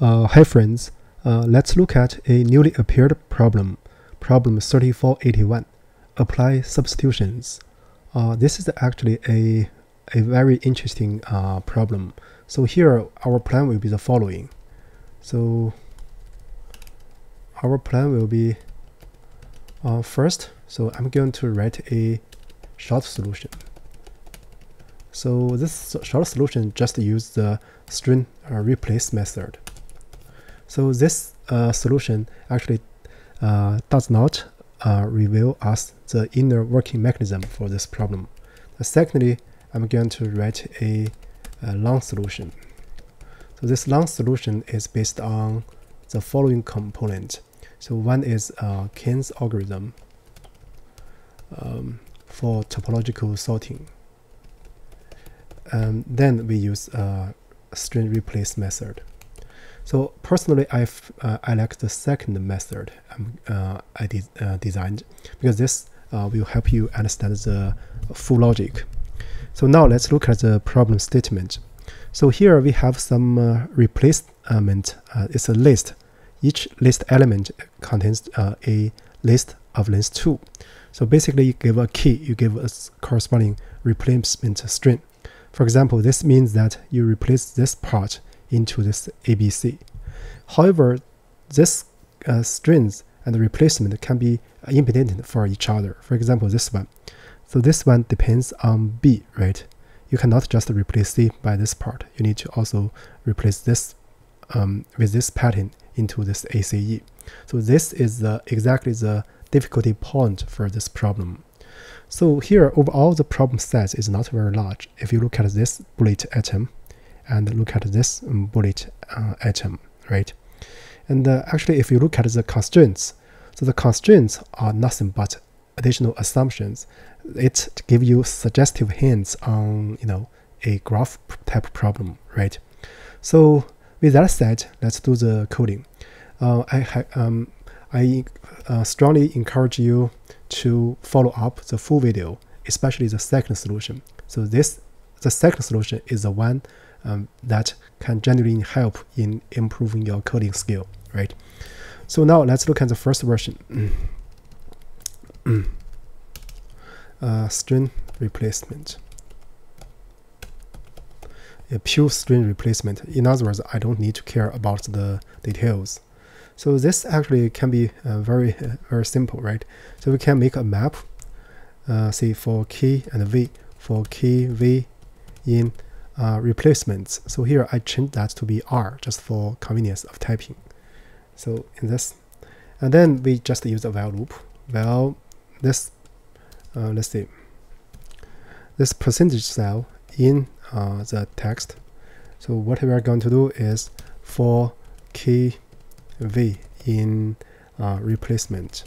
Uh, hi friends, uh, let's look at a newly appeared problem, problem 3481, apply substitutions. Uh, this is actually a, a very interesting uh, problem. So here our plan will be the following. So our plan will be uh, first, so I'm going to write a short solution. So this short solution just use the string uh, replace method. So this uh, solution actually uh, does not uh, reveal us the inner working mechanism for this problem. secondly, I'm going to write a, a long solution. So this long solution is based on the following component. So one is uh, Kahn's algorithm um, for topological sorting. And then we use a string replace method. So personally, I've, uh, I like the second method um, uh, I de uh, designed because this uh, will help you understand the full logic. So now let's look at the problem statement. So here we have some uh, replacement. Uh, it's a list. Each list element contains a list of length 2. So basically, you give a key, you give a corresponding replacement string. For example, this means that you replace this part into this ABC. However, this uh, strings and the replacement can be uh, independent for each other. For example, this one. So this one depends on B, right? You cannot just replace C by this part. You need to also replace this um, with this pattern into this ACE. So this is exactly the difficulty point for this problem. So here, overall, the problem size is not very large. If you look at this bullet atom, and look at this bullet uh, atom, right? And uh, actually, if you look at the constraints, so the constraints are nothing but additional assumptions. It give you suggestive hints on, you know, a graph type problem, right? So with that said, let's do the coding. Uh, I, um, I uh, strongly encourage you to follow up the full video, especially the second solution. So this, the second solution is the one um, that can genuinely help in improving your coding skill, right? So now let's look at the first version. uh, string replacement. A pure string replacement. In other words, I don't need to care about the details. So this actually can be uh, very uh, very simple, right? So we can make a map, uh, say for key and v, for key v in uh, replacements. So here I changed that to be R just for convenience of typing. So in this, and then we just use a while loop. Well, this, uh, let's see, this percentage cell in uh, the text. So what we are going to do is for key v in uh, replacement.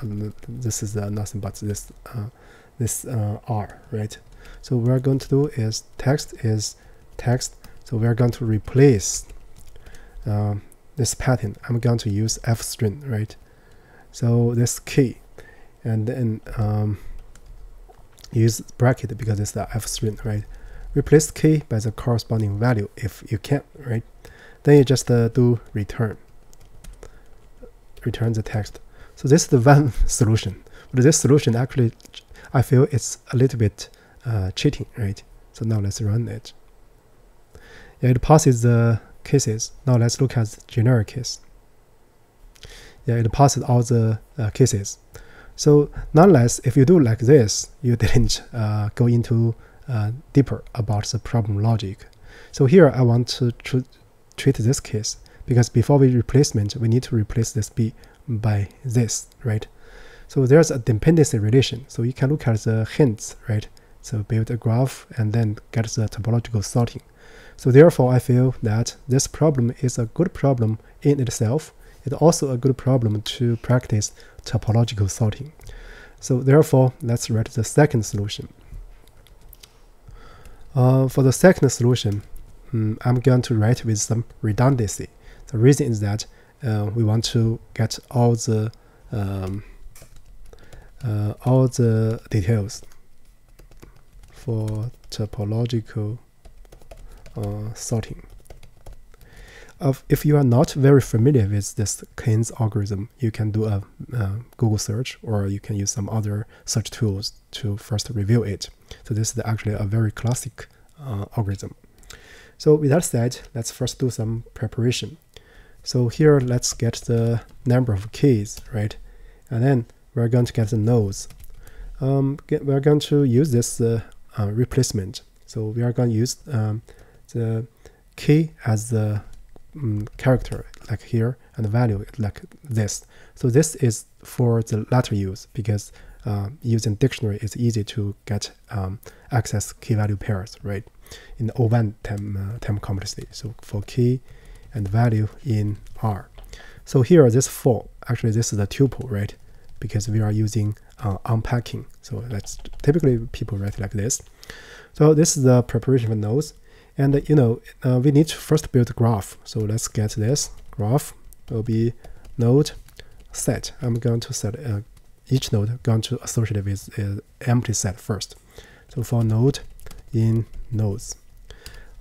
And this is uh, nothing but this uh, this uh, R, right? So we're going to do is text is text. So we're going to replace uh, this pattern. I'm going to use f string, right? So this key, and then um, use bracket because it's the f string, right? Replace key by the corresponding value if you can, right? Then you just uh, do return, return the text. So this is the one solution. But this solution actually, I feel it's a little bit uh, cheating, right? So now let's run it. Yeah, it passes the cases. Now let's look at the generic case. Yeah, it passes all the uh, cases. So nonetheless, if you do like this, you didn't uh, go into uh, deeper about the problem logic. So here I want to tr treat this case because before we replacement, we need to replace this b by this, right? So there's a dependency relation. So you can look at the hints, right? So build a graph and then get the topological sorting. So therefore, I feel that this problem is a good problem in itself. It's also a good problem to practice topological sorting. So therefore, let's write the second solution. Uh, for the second solution, um, I'm going to write with some redundancy. The reason is that uh, we want to get all the um, uh, all the details for topological uh, sorting. of if you are not very familiar with this Kahn's algorithm, you can do a uh, Google search or you can use some other search tools to first review it. So this is actually a very classic uh, algorithm. So with that said, let's first do some preparation. So here, let's get the number of keys, right? And then we're going to get the nodes. Um, get, we're going to use this uh, uh, replacement. So we are going to use um, the key as the um, character like here and the value like this. So this is for the latter use because uh, using dictionary is easy to get um, access key value pairs, right? In the O1 term, uh, term complexity. So for key and value in R. So here, this for, actually this is a tuple, right? Because we are using uh, unpacking. So that's typically people write like this. So this is the preparation for nodes. And you know, uh, we need to first build a graph. So let's get this graph will be node set. I'm going to set uh, each node going to associate it with an empty set first. So for node in nodes.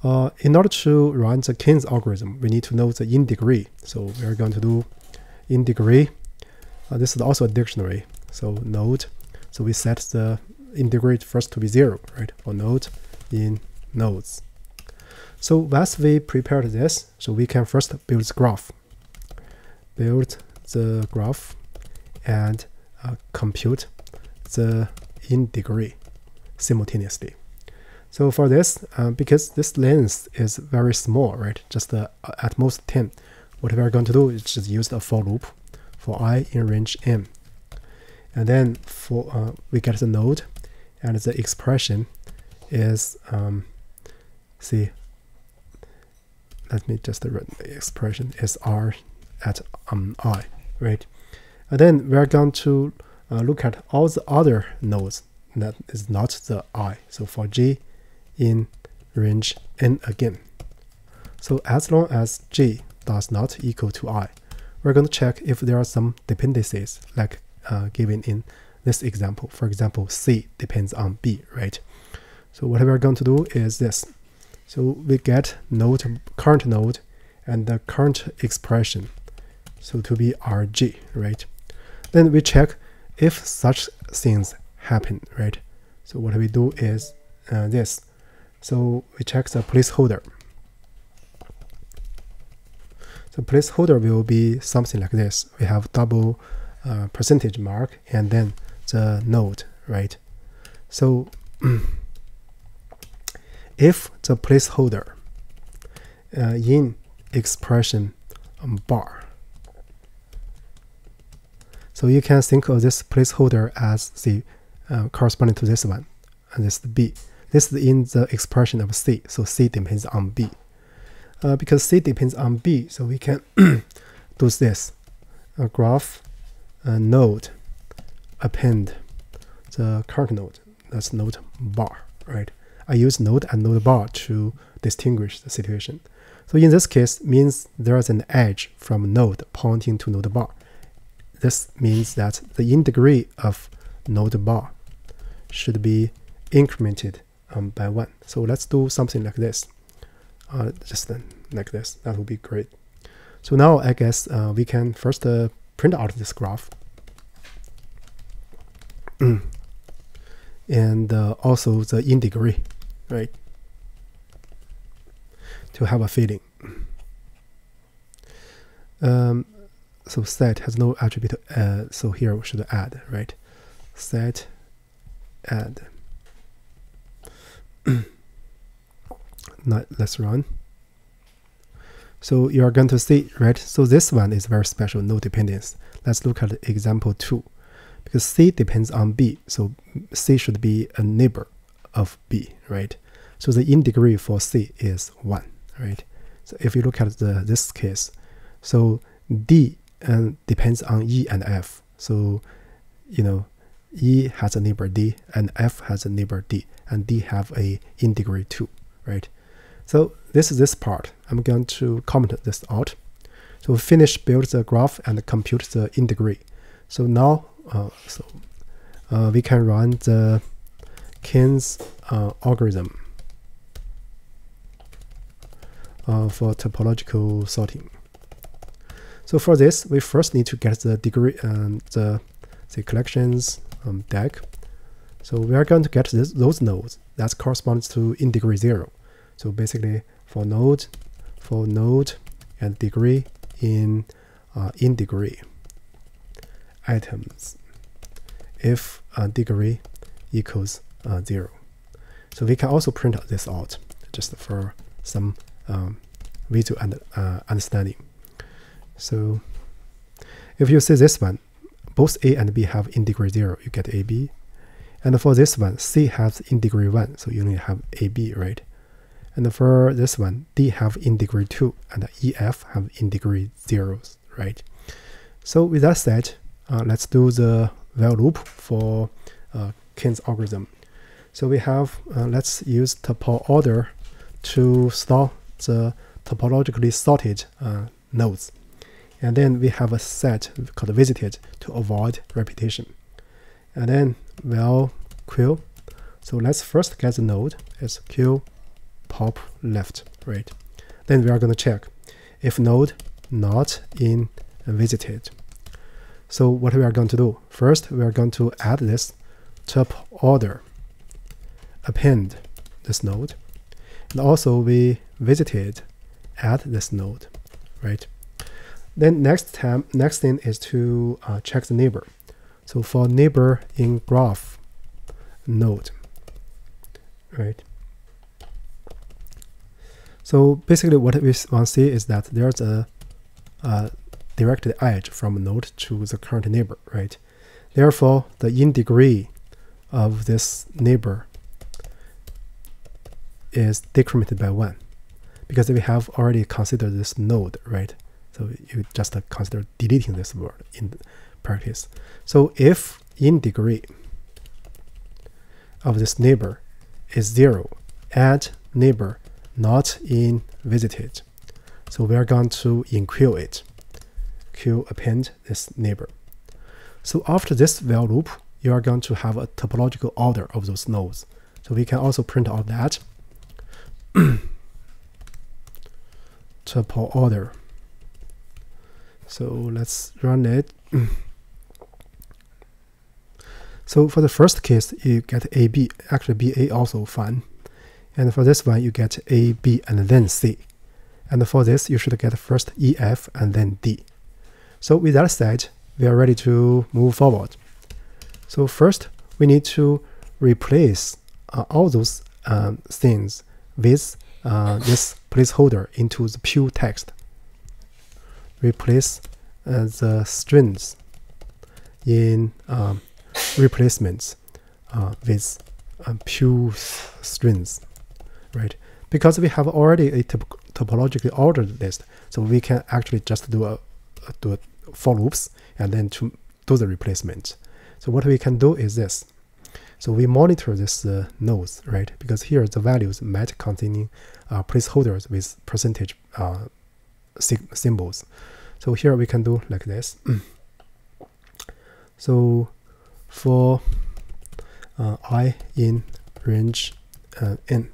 Uh, in order to run the Kahn's algorithm, we need to know the in degree. So we're going to do in degree. Uh, this is also a dictionary. So node. So we set the in degree first to be zero, right? For node in nodes. So once we prepared this, so we can first build the graph. Build the graph and uh, compute the in degree simultaneously. So for this, uh, because this lens is very small, right, just uh, at most 10, what we are going to do is just use a for loop for i in range m. And then for uh, we get the node, and the expression is, um, see, let me just write the expression is r at um, i, right? And then we are going to uh, look at all the other nodes that is not the i. So for g, in range n again. So as long as g does not equal to i, we're going to check if there are some dependencies like uh, given in this example. For example, c depends on b, right? So what we're going to do is this. So we get node current node and the current expression. So to be rg, right? Then we check if such things happen, right? So what we do is uh, this. So we check the placeholder. The placeholder will be something like this. We have double uh, percentage mark and then the node, right? So if the placeholder uh, in expression bar, so you can think of this placeholder as the uh, corresponding to this one, and this B. This is in the expression of C, so C depends on B. Uh, because C depends on B, so we can do this. A graph node append the current node. That's node bar, right? I use node and node bar to distinguish the situation. So in this case, means there is an edge from node pointing to node bar. This means that the in degree of node bar should be incremented um, by one. So let's do something like this. Uh, just like this. That would be great. So now I guess uh, we can first uh, print out this graph. and uh, also the in degree, right? To have a feeling. Um, so set has no attribute, uh, so here we should add, right? Set add. now let's run. So you are going to see, right? So this one is very special, no dependence. Let's look at example two. Because C depends on B, so C should be a neighbor of B, right? So the in degree for C is 1, right? So if you look at the this case, so D and depends on E and F. So, you know, E has a neighbor D and F has a neighbor D and D have a in degree 2, right? So this is this part. I'm going to comment this out. So finish build the graph and compute the in degree. So now, uh, so uh, we can run the Kahn's uh, algorithm. uh, for topological sorting. So for this, we first need to get the degree and the the collections um, deque. So we are going to get this, those nodes that corresponds to in degree zero. So basically for node, for node and degree in uh, in degree items if uh, degree equals uh, zero. So we can also print this out just for some um, visual and, uh, understanding. So if you see this one, both A and B have in degree 0, you get AB. And for this one, C has in degree 1, so you only have AB, right? And for this one, D have in degree 2, and EF have in degree 0s, right? So with that said, uh, let's do the while loop for uh, algorithm. So we have, uh, let's use tuple order to store the topologically sorted uh, nodes. And then we have a set called visited to avoid repetition. And then while queue, So let's first get the node as q pop left, right? Then we are going to check if node not in visited. So what we are going to do? First, we are going to add this top order, append this node. And also we visited add this node, right? Then next time, next thing is to uh, check the neighbor. So for neighbor in graph node, right? So basically what we want to see is that there's a, a directed edge from node to the current neighbor, right? Therefore, the in degree of this neighbor is decremented by 1 because we have already considered this node, right? So you just consider deleting this word in practice. So if in degree of this neighbor is 0, add neighbor not in visited. So we are going to enqueue it, queue append this neighbor. So after this while loop, you are going to have a topological order of those nodes. So we can also print out that tuple order. So let's run it. so for the first case, you get AB, actually BA also fine. And for this one, you get A, B, and then C. And for this, you should get first EF and then D. So with that said, we are ready to move forward. So first, we need to replace uh, all those um, things with uh, this placeholder into the pure text. Replace uh, the strings in um, replacements uh, with um, pure strings, right? Because we have already a top topologically ordered list, so we can actually just do a, do a for loops and then to do the replacement. So what we can do is this. So we monitor this uh, nodes, right? Because here the values might contain uh, placeholders with percentage uh, symbols. So here we can do like this. so for uh, i in range uh, n,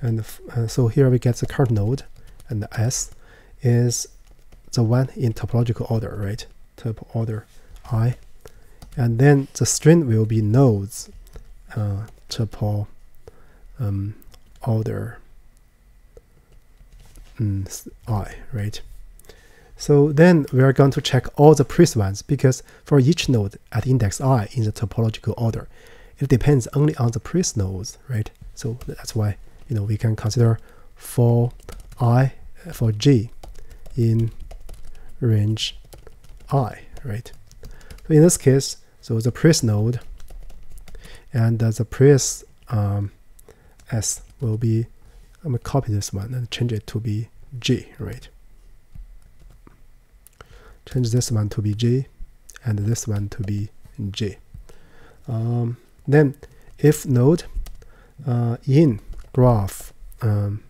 and uh, so here we get the current node, and the s is the one in topological order, right? Tuple order i and then the string will be nodes uh, um, order mm, i, right? So then we are going to check all the previous ones because for each node at index i in the topological order, it depends only on the previous nodes, right? So that's why you know we can consider for i for g in range i, right? So in this case, so the previous node and uh, the previous um, s will be, I'm gonna copy this one and change it to be g, right? Change this one to be j and this one to be j. Um, then if node uh, in graph um,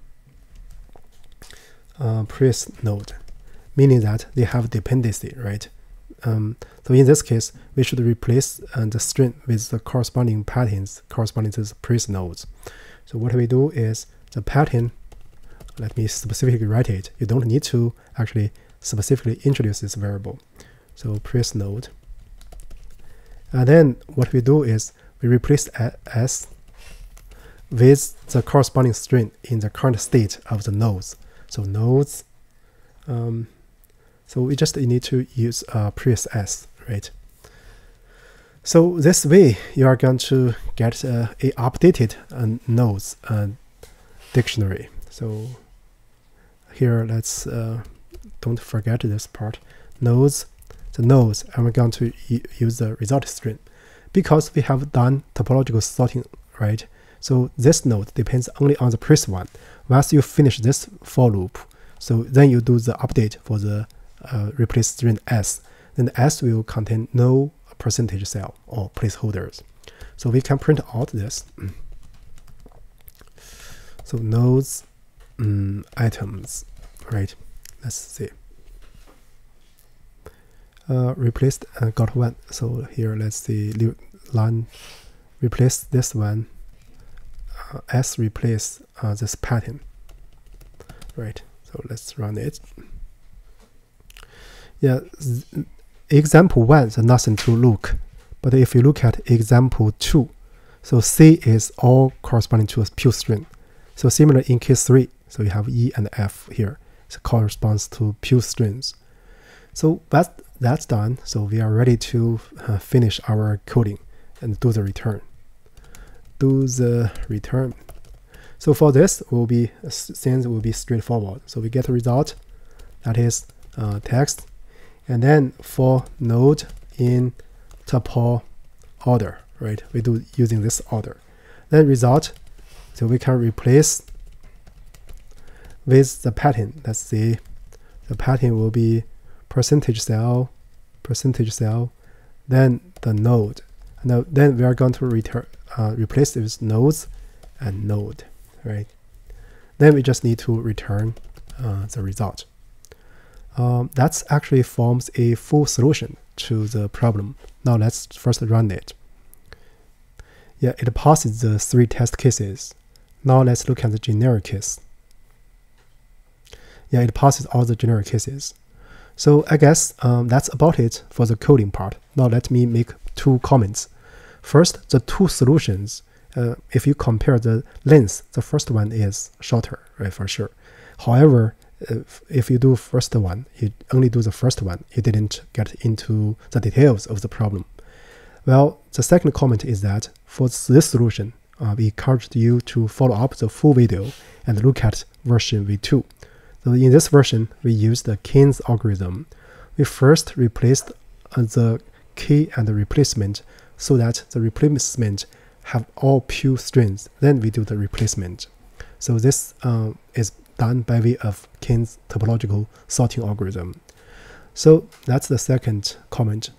uh, node, meaning that they have dependency, right? Um, so in this case, we should replace uh, the string with the corresponding patterns corresponding to the previous nodes. So what we do is the pattern let me specifically write it. You don't need to actually specifically introduce this variable. So press node. And then what we do is we replace s with the corresponding string in the current state of the nodes. So nodes, um, so we just need to use uh, previous s, right? So this way, you are going to get uh, a updated uh, nodes uh, dictionary. So here, let's uh, don't forget this part. Nodes, the nodes, and we're going to use the result string because we have done topological sorting, right? So this node depends only on the previous one. Once you finish this for loop, so then you do the update for the uh, replace string s. Then the s will contain no percentage cell or placeholders. So we can print out this. So nodes um, items, right? Let's see. Uh, replaced uh, got one. So here, let's see line replace this one uh, s replace uh, this pattern. Right so let's run it. Yeah example one is nothing to look but if you look at example two so c is all corresponding to a pure string. So similar in case three so you have e and f here so corresponds to pure strings. So that that's done so we are ready to uh, finish our coding and do the return do the return. So for this will be things will be straightforward. So we get a result that is uh, text and then for node in tuple order right? We do using this order. Then result so we can replace with the pattern. Let's see the pattern will be percentage cell percentage cell then the node. Now then we are going to return uh, replace these nodes and node right? Then we just need to return uh, the result. Um, that actually forms a full solution to the problem. Now let's first run it. Yeah it passes the three test cases. Now let's look at the generic case. Yeah it passes all the generic cases. So I guess um, that's about it for the coding part. Now let me make two comments. First, the two solutions, uh, if you compare the length, the first one is shorter, right, for sure. However, if, if you do first one, you only do the first one, you didn't get into the details of the problem. Well, the second comment is that for this solution, uh, we encouraged you to follow up the full video and look at version v2. So in this version, we use the Kahn's algorithm. We first replaced uh, the key and the replacement so that the replacement have all pure strings. Then we do the replacement. So this uh, is done by way of Kahn's topological sorting algorithm. So that's the second comment.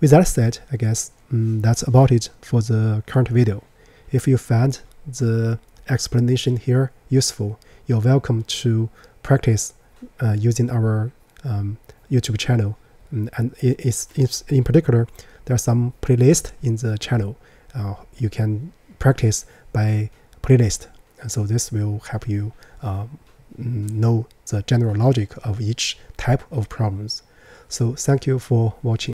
With that said, I guess um, that's about it for the current video. If you found the explanation here useful, you're welcome to practice uh, using our um, YouTube channel. And, mm, and it is, it's in particular, there are some playlists in the channel. Uh, you can practice by playlist. And so this will help you uh, know the general logic of each type of problems. So thank you for watching.